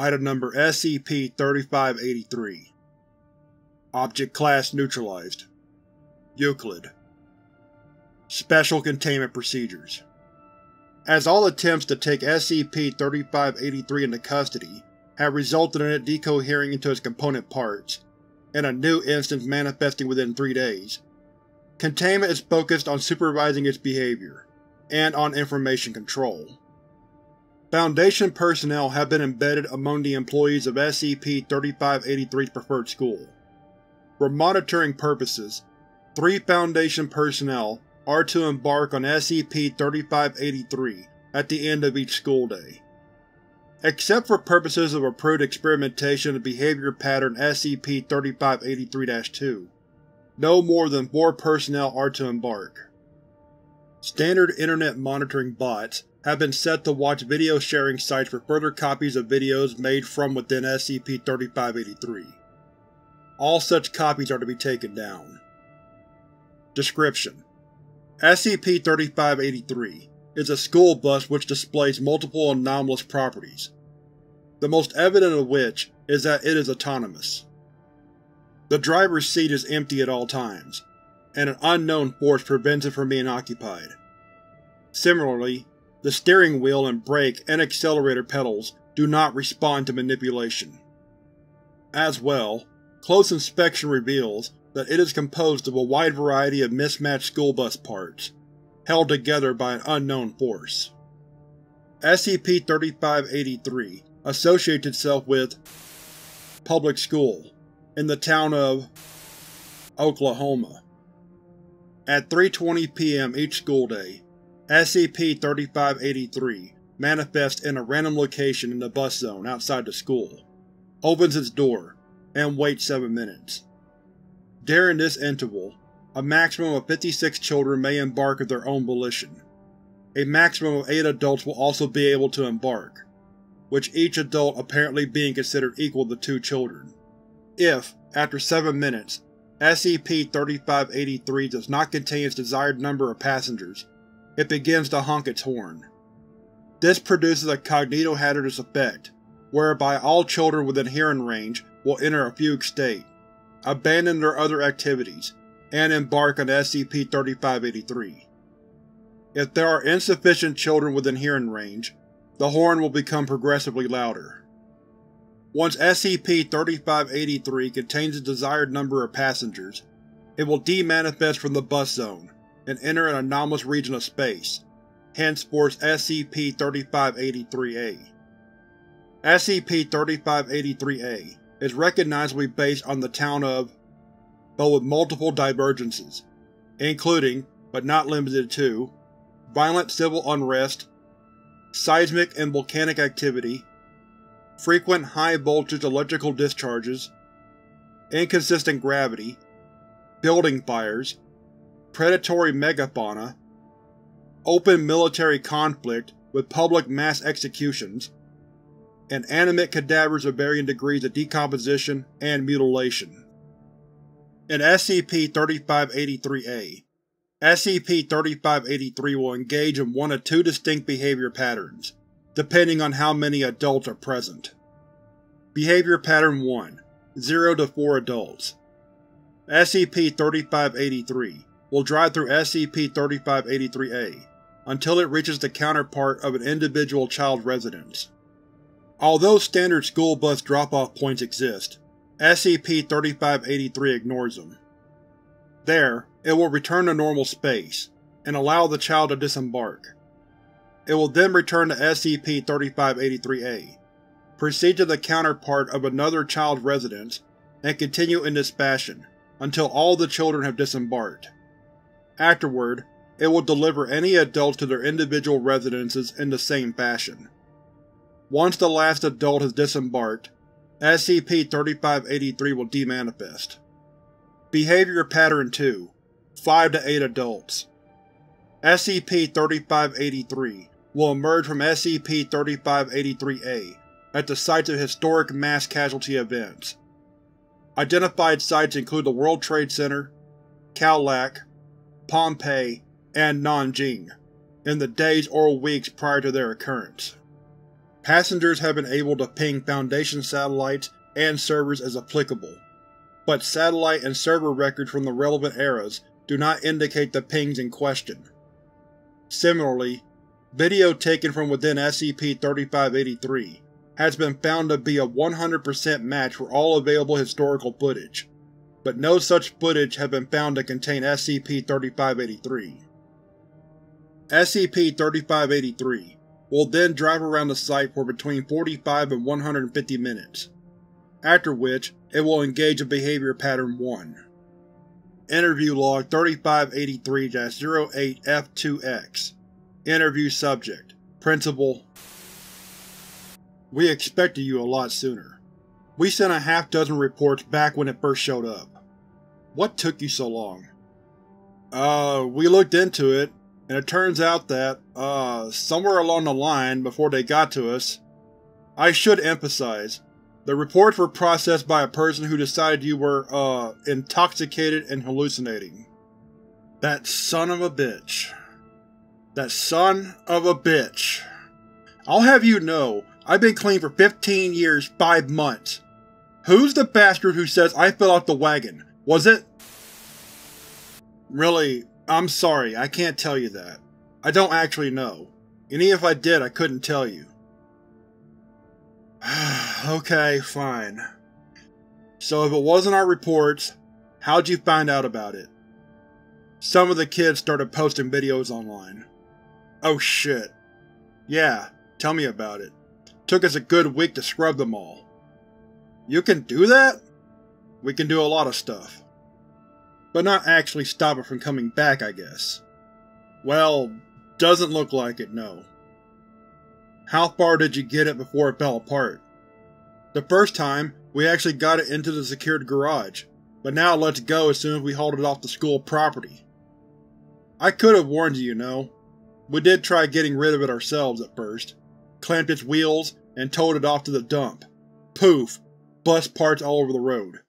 Item Number SCP-3583 Object Class Neutralized. Euclid. Special Containment Procedures. As all attempts to take SCP-3583 into custody have resulted in it decohering into its component parts, and a new instance manifesting within three days, containment is focused on supervising its behavior, and on information control. Foundation personnel have been embedded among the employees of SCP-3583's preferred school. For monitoring purposes, three Foundation personnel are to embark on SCP-3583 at the end of each school day. Except for purposes of approved experimentation of behavior pattern SCP-3583-2, no more than four personnel are to embark. Standard Internet monitoring bots have been set to watch video sharing sites for further copies of videos made from within SCP-3583. All such copies are to be taken down. Description: SCP-3583 is a school bus which displays multiple anomalous properties, the most evident of which is that it is autonomous. The driver's seat is empty at all times, and an unknown force prevents it from being occupied. Similarly, the steering wheel and brake and accelerator pedals do not respond to manipulation. As well, close inspection reveals that it is composed of a wide variety of mismatched school bus parts, held together by an unknown force. SCP-3583 associates itself with public school in the town of Oklahoma. At 3.20 p.m. each school day, SCP-3583 manifests in a random location in the bus zone outside the school, opens its door, and waits 7 minutes. During this interval, a maximum of 56 children may embark of their own volition. A maximum of 8 adults will also be able to embark, which each adult apparently being considered equal to two children. If, after 7 minutes, SCP-3583 does not contain its desired number of passengers, it begins to honk its horn. This produces a cognitohazardous effect, whereby all children within hearing range will enter a fugue state, abandon their other activities, and embark on SCP-3583. If there are insufficient children within hearing range, the horn will become progressively louder. Once SCP-3583 contains the desired number of passengers, it will demanifest from the bus zone and enter an anomalous region of space, henceforth SCP-3583-A. SCP-3583-A is recognizably based on the town of, but with multiple divergences, including, but not limited to, violent civil unrest, seismic and volcanic activity, frequent high-voltage electrical discharges, inconsistent gravity, building fires, predatory megafauna, open military conflict with public mass executions, and animate cadavers of varying degrees of decomposition and mutilation. In SCP-3583-A, SCP-3583 will engage in one of two distinct behavior patterns, depending on how many adults are present. Behavior Pattern 1 0 to 4 adults SCP-3583 will drive through SCP-3583-A until it reaches the counterpart of an individual child's residence. Although standard school bus drop-off points exist, SCP-3583 ignores them. There, it will return to normal space, and allow the child to disembark. It will then return to SCP-3583-A, proceed to the counterpart of another child's residence, and continue in this fashion until all the children have disembarked. Afterward, it will deliver any adults to their individual residences in the same fashion. Once the last adult has disembarked, SCP-3583 will demanifest. Behavior Pattern 2 5 to 8 adults SCP-3583 will emerge from SCP-3583-A at the sites of historic mass casualty events. Identified sites include the World Trade Center, Lak, Pompeii, and Nanjing, in the days or weeks prior to their occurrence. Passengers have been able to ping Foundation satellites and servers as applicable, but satellite and server records from the relevant eras do not indicate the pings in question. Similarly, video taken from within SCP-3583 has been found to be a 100% match for all available historical footage, but no such footage has been found to contain SCP-3583. SCP-3583 will then drive around the site for between 45 and 150 minutes, after which it will engage in Behavior Pattern 1. Interview Log 3583-08F2X Interview Subject Principal We expected you a lot sooner. We sent a half dozen reports back when it first showed up. What took you so long? Uh, we looked into it, and it turns out that, uh, somewhere along the line before they got to us… I should emphasize, the reports were processed by a person who decided you were, uh, intoxicated and hallucinating. That son of a bitch. That son of a bitch. I'll have you know, I've been clean for 15 years, 5 months. Who's the bastard who says I fell off the wagon? Was it? Really, I'm sorry, I can't tell you that. I don't actually know. And even if I did, I couldn't tell you. okay, fine. So if it wasn't our reports, how'd you find out about it? Some of the kids started posting videos online. Oh shit. Yeah, tell me about it. Took us a good week to scrub them all. You can do that? We can do a lot of stuff. But not actually stop it from coming back, I guess. Well, doesn't look like it, no. How far did you get it before it fell apart? The first time, we actually got it into the secured garage, but now it lets go as soon as we hauled it off the school property. I could have warned you, you know. We did try getting rid of it ourselves at first, clamped its wheels, and towed it off to the dump. Poof! Bust parts all over the road.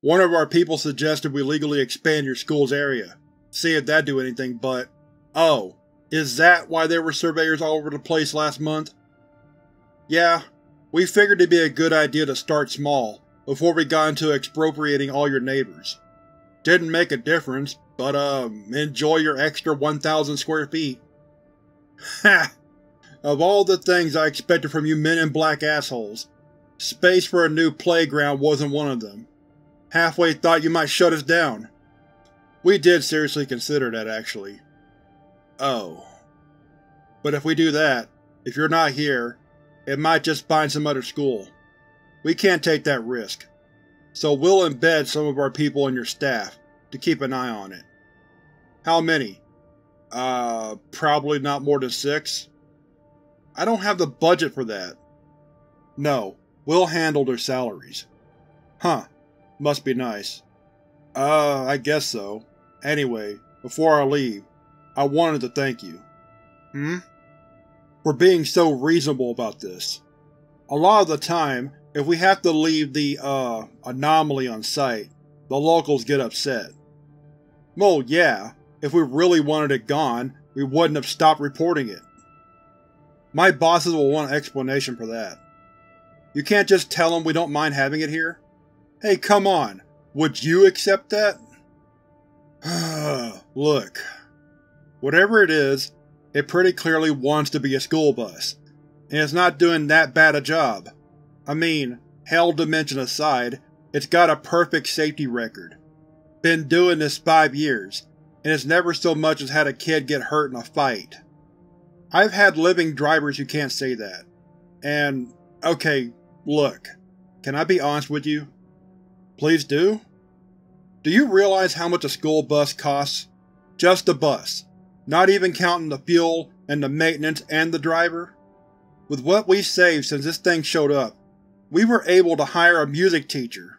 One of our people suggested we legally expand your school's area, see if that'd do anything but… Oh, is that why there were surveyors all over the place last month? Yeah, we figured it'd be a good idea to start small, before we got into expropriating all your neighbors. Didn't make a difference, but um, enjoy your extra 1,000 square feet. Ha! Of all the things I expected from you men in black assholes, space for a new playground wasn't one of them. Halfway thought you might shut us down. We did seriously consider that, actually. Oh. But if we do that, if you're not here, it might just find some other school. We can't take that risk. So we'll embed some of our people in your staff, to keep an eye on it. How many? Uh, probably not more than six? I don't have the budget for that. No, we'll handle their salaries. Huh. Must be nice. Uh, I guess so. Anyway, before I leave, I wanted to thank you. Hmm? For being so reasonable about this. A lot of the time, if we have to leave the, uh, anomaly on site, the locals get upset. Well, yeah, if we really wanted it gone, we wouldn't have stopped reporting it. My bosses will want an explanation for that. You can't just tell them we don't mind having it here? Hey, come on, would you accept that? Look, Whatever it is, it pretty clearly wants to be a school bus, and it's not doing that bad a job. I mean, hell dimension aside, it's got a perfect safety record. Been doing this five years, and it's never so much as had a kid get hurt in a fight. I've had living drivers who can't say that. And, okay, look, can I be honest with you? Please do? Do you realize how much a school bus costs? Just a bus not even counting the fuel and the maintenance and the driver. With what we've saved since this thing showed up, we were able to hire a music teacher,